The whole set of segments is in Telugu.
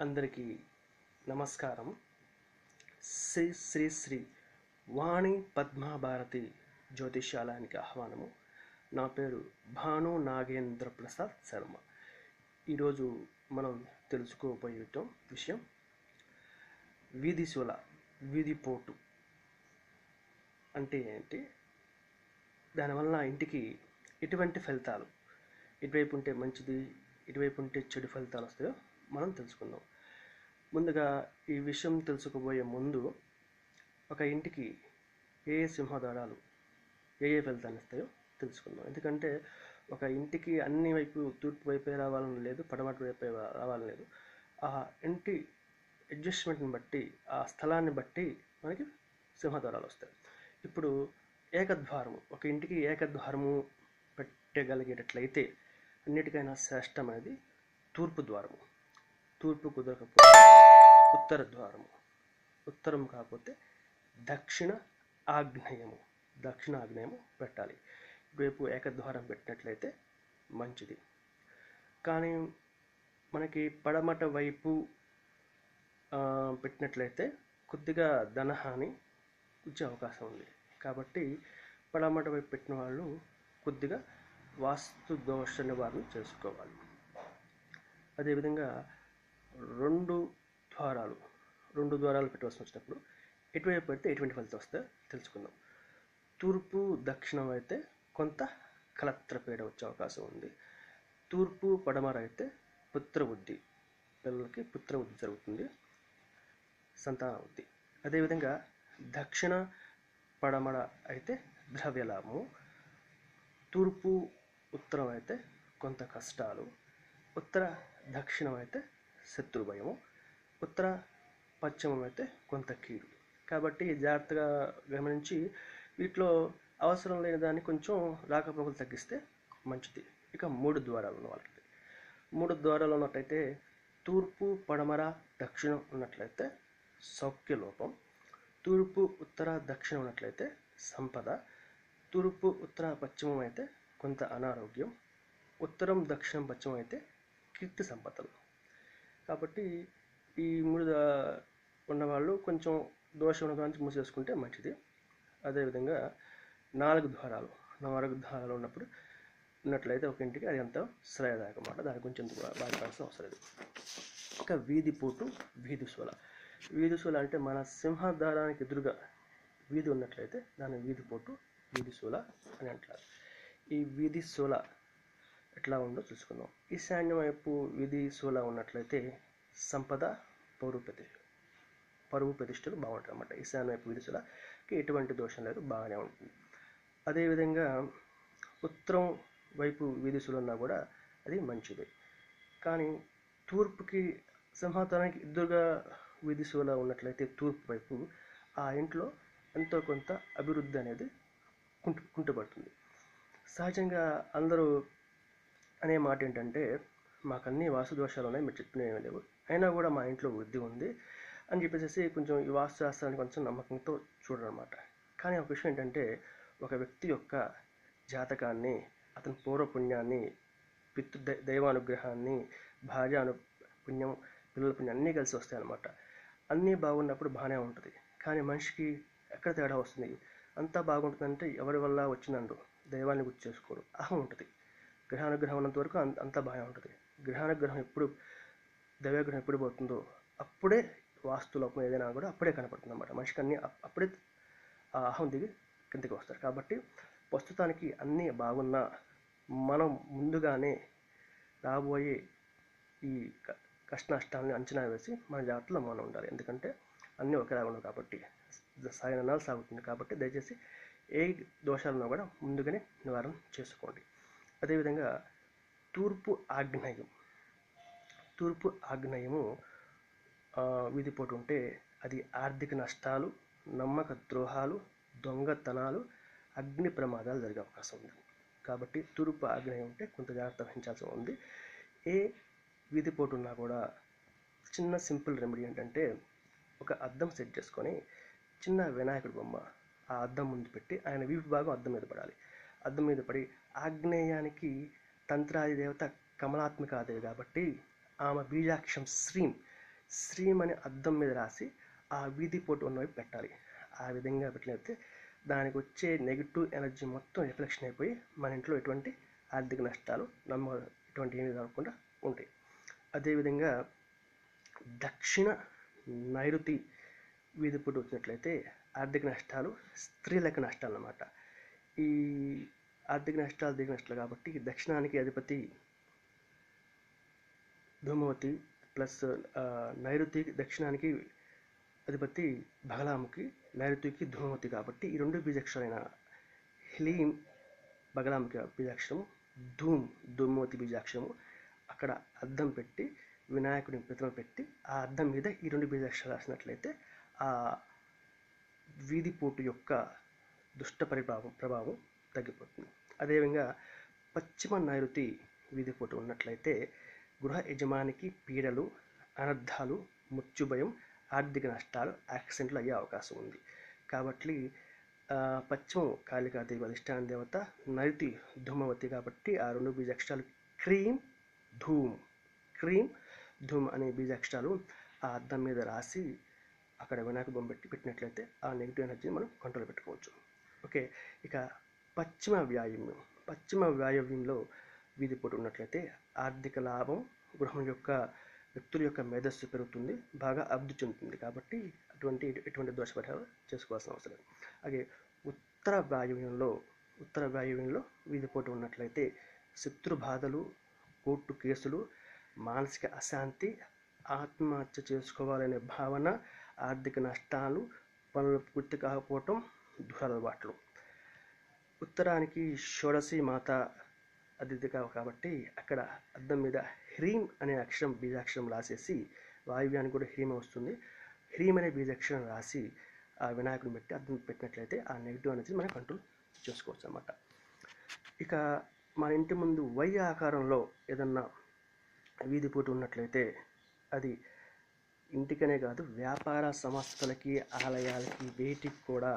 అందరికీ నమస్కారం. శ్రీ శ్రీ శ్రీ వాణి పద్మాభారతి జ్యోతిష్యాలయానికి ఆహ్వానము. నా పేరు భాను నాగేంద్ర ప్రసాద్ శర్మ. ఈరోజు మనం తెలుసుకోబోయే విషయం- వీధి శూల వీధి పోటు అంటే ఏంటి? దానివల్ల ఇంటికి ఎటువంటి ఫలితాలు? ఇటువైపు ఉంటే మంచిది ఇటువైపు ఉంటే చెడు ఫలితాలు వస్తాయో మనం తెలుసుకుందాం. ముందుగా ఈ విషయం తెలుసుకోబోయే ముందు ఒక ఇంటికి ఏ ఏ సింహద్వారాలు ఏ ఏ ఫలితాలు ఇస్తాయో తెలుసుకుందాం. ఎందుకంటే ఒక ఇంటికి అన్ని వైపు తూర్పు వైపే రావాలని లేదు పడమటి వైపే రావాలని లేదు. ఆ ఇంటి అడ్జస్ట్మెంట్ని బట్టి ఆ స్థలాన్ని బట్టి మనకి సింహద్వారాలు వస్తాయి. ఇప్పుడు ఏకద్వారము ఒక ఇంటికి ఏకద్వారము పెట్టగలిగేటట్లయితే అన్నిటికైనా శ్రేష్టమైనది తూర్పు ద్వారము. తూర్పు కుదరకపోతే ఉత్తర ద్వారము. ఉత్తరం కాకపోతే దక్షిణ ఆగ్నేయము. దక్షిణ ఆగ్నేయము పెట్టాలి. ఇటువైపు ఏకద్వారం పెట్టినట్లయితే మంచిది. కానీ మనకి పడమట వైపు పెట్టినట్లయితే కొద్దిగా ధనహాని వచ్చే అవకాశం ఉంది. కాబట్టి పడమట వైపు పెట్టిన వాళ్ళు కొద్దిగా వాస్తు దోష నివారణ చేసుకోవాలి. అదేవిధంగా రెండు ద్వారాలు రెండు ద్వారాలు పెట్టవలసి వచ్చినప్పుడు ఎటువైపు పెడితే ఎటువంటి ఫలితం వస్తే తెలుసుకుందాం. తూర్పు దక్షిణం అయితే కొంత కలత్రపీడ వచ్చే అవకాశం ఉంది. తూర్పు పడమర అయితే పుత్రబుద్ధి పిల్లలకి పుత్రబుద్ధి జరుగుతుంది. సంతాన వృద్ధి అదేవిధంగా దక్షిణ పడమర అయితే ద్రవ్యలాభము. తూర్పు ఉత్తరం అయితే కొంత కష్టాలు. ఉత్తర దక్షిణం అయితే శత్రు భయము ఉత్తర పశ్చిమం అయితే కొంత కీడు. కాబట్టి జాగ్రత్తగా గమనించి వీటిలో అవసరం లేని దాన్ని కొంచెం రాకపోకలు తగ్గిస్తే మంచిది. ఇక మూడు ద్వారాలు ఉన్న వాళ్ళకి. మూడు ద్వారాలు ఉన్నట్టయితే తూర్పు పడమర దక్షిణం ఉన్నట్లయితే సౌఖ్య లోపం తూర్పు ఉత్తర దక్షిణం ఉన్నట్లయితే సంపద. తూర్పు ఉత్తర పశ్చిమం అయితే కొంత అనారోగ్యం. ఉత్తరం దక్షిణం పశ్చిమం అయితే కీర్తి సంపదలు. కాబట్టి ఈ మూడు ఉన్నవాళ్ళు కొంచెం దోషం ఉన్న మూసేసుకుంటే మంచిది. అదేవిధంగా నాలుగు ద్వారాలు నాలుగు ద్వారాలు ఉన్నప్పుడు ఉన్నట్లయితే ఒక ఇంటికి అది ఎంతో శ్రేయదాయకం అన్నమాట. దాని గురించి ఎందుకు బాధపడాల్సిన అవసరం లేదు. ఇంకా వీధి పోటు వీధి సోల. వీధి సోల అంటే మన సింహద్వారానికి ఎదురుగా వీధి ఉన్నట్లయితే దాని వీధి పోటు వీధి సోల అని అంటారు. ఈ వీధి సోల ఎట్లా ఉందో చూసుకుందాం ఈశాన్యం వైపు వీధి సోలా ఉన్నట్లయితే సంపద పౌరు ప్రతిష్ట పరువు ప్రతిష్టలు బాగుంటాయి అన్నమాట ఈశాన్య వైపు వీధి ఎటువంటి దోషం లేదు బాగానే ఉంటుంది. అదేవిధంగా ఉత్తరం వైపు వీధి ఉన్నా కూడా అది మంచిది. కానీ తూర్పుకి సింహాతానికి ఎదురుగా వీధి సోల ఉన్నట్లయితే తూర్పు వైపు ఆ ఇంట్లో ఎంతో కొంత అభివృద్ధి అనేది కుంటు కుంటుపడుతుంది సహజంగా అందరూ అనే మాట ఏంటంటే మాకు అన్ని వాస్తు దోషాలు ఉన్నాయి మీరు చెప్పినవి లేవు. అయినా కూడా మా ఇంట్లో వృద్ధి ఉంది అని చెప్పేసి కొంచెం ఈ వాస్తు శాస్త్రాన్ని కొంచెం నమ్మకంతో చూడనమాట కానీ ఒక విషయం ఏంటంటే ఒక వ్యక్తి యొక్క జాతకాన్ని అతని పూర్వపుణ్యాన్ని పితృ దై- దైవానుగ్రహాన్ని భార్య అను పుణ్యం పిల్లల పుణ్యం అన్నీ కలిసి వస్తాయి అన్నమాట అన్నీ బాగున్నప్పుడు బాగానే ఉంటుంది. కానీ మనిషికి ఎక్కడ తేడా వస్తుంది? అంతా బాగుంటుందంటే ఎవరి వల్ల వచ్చిందండు దైవాన్ని గుర్తు చేసుకోడు అహం ఉంటుంది. గ్రహానుగ్రహం ఉన్నంత వరకు అంత అంతా బాగానే ఉంటుంది. గ్రహానుగ్రహం ఎప్పుడు దైవగ్రహం ఎప్పుడు పోతుందో అప్పుడే వాస్తు లోపం ఏదైనా కూడా అప్పుడే కనపడుతుంది అన్నమాట మనిషికి అన్నీ అప్- అప్పుడే ఆ అహం దిగి కిందకి వస్తారు. కాబట్టి ప్రస్తుతానికి అన్నీ బాగున్నా మనం ముందుగానే రాబోయే ఈ క- కష్ట నష్టాలని అంచనా వేసి మన జాగ్రత్తలో మనం ఉండాలి. ఎందుకంటే అన్నీ ఒకేలాగా ఉండవు కాబట్టి సాయనాలు సాగుతుంది కాబట్టి దయచేసి ఏ దోషాలను కూడా ముందుగానే నివారణ చేసుకోండి. అదేవిధంగా తూర్పు ఆగ్నేయం. తూర్పు ఆగ్నేయము వీధిపోటు ఉంటే అది ఆర్థిక నష్టాలు నమ్మక ద్రోహాలు దొంగతనాలు అగ్ని ప్రమాదాలు జరిగే అవకాశం ఉంది. కాబట్టి తూర్పు ఆగ్నేయం ఉంటే కొంత జాగ్రత్త వహించాల్సి ఉంది. ఏ వీధిపోటు ఉన్నా కూడా చిన్న సింపుల్ రెమెడీ ఏంటంటే ఒక అద్దం సెట్ చేసుకొని చిన్న వినాయకుడి బొమ్మ ఆ అద్దం ముందు పెట్టి ఆయన వీపు భాగం అద్దం మీద పడాలి. అద్దం మీద పడి ఆగ్నేయానికి తంత్రాది దేవత కమలాత్మికాదేవి కాబట్టి ఆమె బీజాక్షం శ్రీం. శ్రీం అనే అద్దం మీద రాసి ఆ వీధి పోటు ఉన్నవైపు పెట్టాలి. ఆ విధంగా పెట్టినైతే దానికి వచ్చే నెగిటివ్ ఎనర్జీ మొత్తం రిఫ్లెక్షన్ అయిపోయి మన ఇంట్లో ఎటువంటి ఆర్థిక నష్టాలు నమ్మ ఎటువంటి ఏమీ కాకుండా ఉంటాయి. అదేవిధంగా దక్షిణ నైరుతి వీధి పుట్టి వచ్చినట్లయితే ఆర్థిక నష్టాలు స్త్రీలకు నష్టాలు అన్నమాట. ఈ ఆర్థిక నష్టాలు దిగ నష్టాలు కాబట్టి దక్షిణానికి అధిపతి ధూమవతి ప్లస్ నైరుతి దక్షిణానికి అధిపతి బగలాముఖి నైరుతికి ధూమవతి కాబట్టి ఈ రెండు బీజాక్షరాలైన హ్లీం బగలాముఖి బీజాక్షరము ధూమ్ ధూమవతి బీజాక్షరము అక్కడ అద్దం పెట్టి వినాయకుడి ప్రతిమ పెట్టి ఆ అద్దం మీద ఈ రెండు బీజాక్షరాలు రాసినట్లయితే ఆ వీధిపోటు యొక్క దుష్ట పరిభావం ప్రభావం తగ్గిపోతుంది. అదేవిధంగా పశ్చిమ నైరుతి వీధి పోటు ఉన్నట్లయితే గృహ యజమానికి పీడలు అనర్థాలు మృత్యుభయం ఆర్థిక నష్టాలు యాక్సిడెంట్లు అయ్యే అవకాశం ఉంది. కాబట్టి పశ్చిమం పశ్చిమం కాళికాదేవి అధిష్టాన దేవత నైరుతి ధూమవతి కాబట్టి ఆ రెండు బీజాక్షరాలు క్రీమ్ ధూమ్ క్రీమ్ ధూమ్ అనే బీజాక్షరాలు ఆ అద్దం మీద రాసి అక్కడ వినాయక బొమ్మ పెట్టి పెట్టినట్లయితే ఆ నెగిటివ్ ఎనర్జీని మనం కంట్రోల్ పెట్టుకోవచ్చు. ఓకే ఇక పశ్చిమ వ్యాయమ్యం పశ్చిమ వ్యాయవ్యంలో వీధిపోటు ఉన్నట్లయితే ఆర్థిక లాభం గృహం యొక్క వ్యక్తుల యొక్క మేధస్సు పెరుగుతుంది బాగా అభివృద్ధి చెందుతుంది. కాబట్టి అటువంటి ఎటువంటి దోష పరిహారం చేసుకోవాల్సిన అవసరం అలాగే ఉత్తర వాయువ్యంలో ఉత్తర వాయువ్యంలో వీధిపోటు ఉన్నట్లయితే శత్రు బాధలు కోర్టు కేసులు మానసిక అశాంతి ఆత్మహత్య చేసుకోవాలనే భావన ఆర్థిక నష్టాలు పనులు పూర్తి కాకపోవటం దురలవాట్లు. ఉత్తరానికి షోడసి మాత అతిథి కాబట్టి అక్కడ అద్దం మీద హ్రీం అనే అక్షరం బీజాక్షరం రాసేసి వాయువ్యానికి కూడా హ్రీమ వస్తుంది. హ్రీం అనే బీజాక్షరం రాసి ఆ వినాయకుడిని పెట్టి అద్దం పెట్టినట్లయితే ఆ నెగిటివ్ అనేది మనం కంట్రోల్ చేసుకోవచ్చు అన్నమాట. ఇక మన ఇంటి ముందు వై ఆకారంలో ఏదన్నా వీధి పూట ఉన్నట్లయితే అది ఇంటికనే కాదు వ్యాపార సంస్థలకి ఆలయాలకి వేటికి కూడా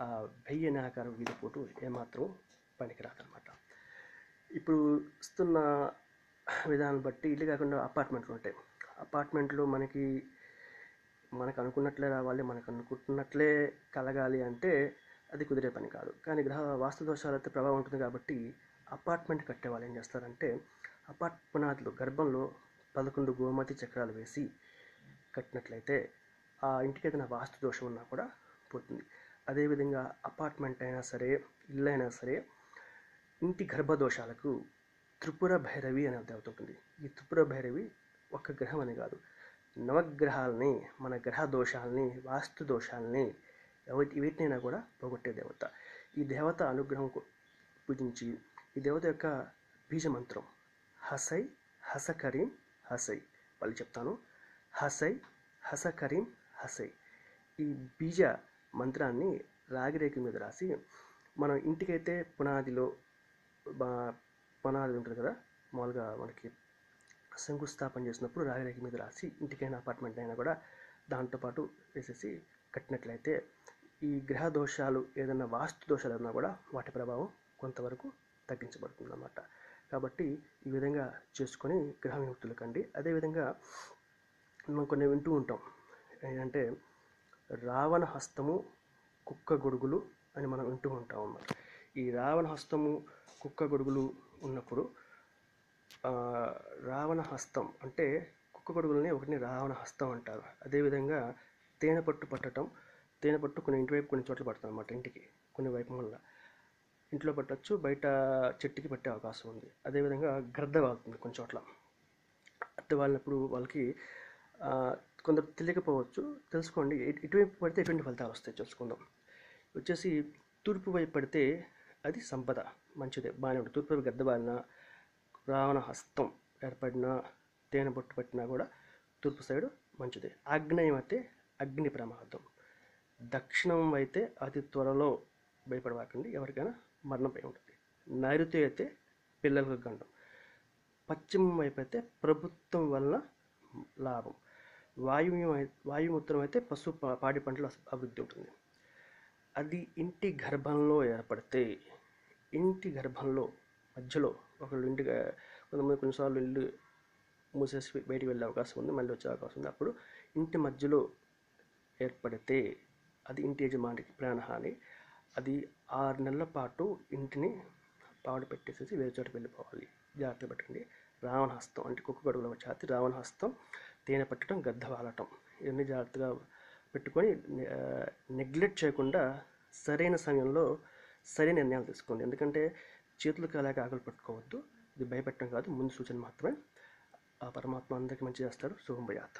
ఆ వెయ్యి అనే ఆకారం వీధి పోటు ఏమాత్రం పనికిరాదనమాట ఇప్పుడు ఇస్తున్న విధానం బట్టి ఇల్లు కాకుండా అపార్ట్మెంట్లు ఉంటాయి. అపార్ట్మెంట్లు మనకి మనకు అనుకున్నట్లే రావాలి మనకు అనుకుంటున్నట్లే కలగాలి అంటే అది కుదిరే పని కాదు. కానీ గ్రహ వాస్తు దోషాలైతే ప్రభావం ఉంటుంది కాబట్టి అపార్ట్మెంట్ కట్టే వాళ్ళు ఏం చేస్తారంటే అపార్ట్ పునాదులు గర్భంలో పదకొండు గోమతి చక్రాలు వేసి కట్టినట్లయితే ఆ ఇంటికి ఏదైనా వాస్తు దోషం ఉన్నా కూడా పోతుంది. అదేవిధంగా అపార్ట్మెంట్ అయినా సరే ఇల్లు అయినా సరే ఇంటి గర్భదోషాలకు త్రిపుర భైరవి అనే దేవత ఉంటుంది. ఈ త్రిపుర భైరవి ఒక్క గ్రహం అని కాదు. నవగ్రహాలని మన గ్రహ దోషాలని వాస్తు దోషాలని వీటినైనా కూడా పోగొట్టే దేవత. ఈ దేవత అనుగ్రహం పూజించి ఈ దేవత యొక్క బీజ మంత్రం హసై హసకరీం హసై. వాళ్ళు చెప్తాను. హసై హసకరీం హసై. ఈ బీజ మంత్రాన్ని రాగిరేఖ మీద రాసి మనం ఇంటికైతే పునాదిలో పునాది ఉంటుంది కదా మామూలుగా మనకి శంకుస్థాపన చేసినప్పుడు రాగిరేఖ మీద రాసి ఇంటికైనా అపార్ట్మెంట్ అయినా కూడా దాంతోపాటు వేసేసి కట్టినట్లయితే ఈ గ్రహ దోషాలు ఏదైనా వాస్తు దోషాలు ఉన్నా కూడా వాటి ప్రభావం కొంతవరకు తగ్గించబడుతుంది అన్నమాట కాబట్టి ఈ విధంగా చేసుకొని గ్రహ విముక్తులు కండి. అదేవిధంగా మనం కొన్ని వింటూ ఉంటాం. ఏంటంటే రావణ హస్తము కుక్క గొడుగులు అని మనం వింటూ ఉంటాం అన్నమాట. ఈ రావణ హస్తము కుక్క గొడుగులు ఉన్నప్పుడు రావణ హస్తం అంటే కుక్క గొడుగులని ఒకటిని రావణ హస్తం అంటారు. అదేవిధంగా తేనె పట్టు పట్టడం తేనె పట్టు కొన్ని ఇంటి వైపు కొన్ని చోట్ల పడుతుంది అన్నమాట ఇంటికి కొన్ని వైపు వల్ల ఇంట్లో పట్టచ్చు బయట చెట్టుకి పట్టే అవకాశం ఉంది. అదేవిధంగా గ్రద్ద వాళ్తుంది కొన్ని చోట్ల. అత్త వాళ్ళినప్పుడు వాళ్ళకి కొందరు తెలియకపోవచ్చు. తెలుసుకోండి. ఇటువైపు పడితే ఎటువంటి ఫలితాలు వస్తాయి తెలుసుకుందాం. వచ్చేసి తూర్పు వైపు పడితే అది సంపద మంచిదే. బాగానే ఉంటుంది. తూర్పు వైపు గద్ద రావణ హస్తం ఏర్పడిన తేనె బొట్టు పట్టినా కూడా తూర్పు సైడు మంచిదే. ఆగ్నేయం అయితే అగ్ని ప్రమాదం. దక్షిణం అయితే అతి త్వరలో భయపడవాకండి. ఎవరికైనా మరణం భయం ఉంటుంది. నైరుతి అయితే పిల్లలకు గండం. పశ్చిమం వైపు అయితే ప్రభుత్వం వలన లాభం. వాయువ్యం వాయువు ఉత్తరం అయితే పశు పా- పాడి పంటల అభివృద్ధి ఉంటుంది. అది ఇంటి గర్భంలో ఏర్పడితే ఇంటి గర్భంలో మధ్యలో ఒకళ్ళు ఇంటి కొంతమంది కొన్నిసార్లు ఇల్లు మూసేసి బయటికి వెళ్ళే అవకాశం ఉంది మళ్ళీ వచ్చే అవకాశం ఉంది. అప్పుడు ఇంటి మధ్యలో ఏర్పడితే అది ఇంటి యజమానికి ప్రాణహాని. అది ఆరు నెలల పాటు ఇంటిని పాడు పెట్టేసేసి వేరే చోట వెళ్ళిపోవాలి. జాగ్రత్త పెట్టండి రావణ హస్తం అంటే కుక్క గడుగులో వచ్చే రావణ హస్తం తేనె పట్టడం గద్ద వాలటం ఇవన్నీ జాగ్రత్తగా పెట్టుకొని నెగ్లెక్ట్ చేయకుండా సరైన సమయంలో సరైన నిర్ణయాలు తీసుకోండి. ఎందుకంటే చేతులు కాలేక ఆకలి పట్టుకోవద్దు ఇది భయపెట్టడం కాదు ముందు సూచన మాత్రమే. ఆ పరమాత్మ అందరికీ మంచి చేస్తారు శుభం భయాత్.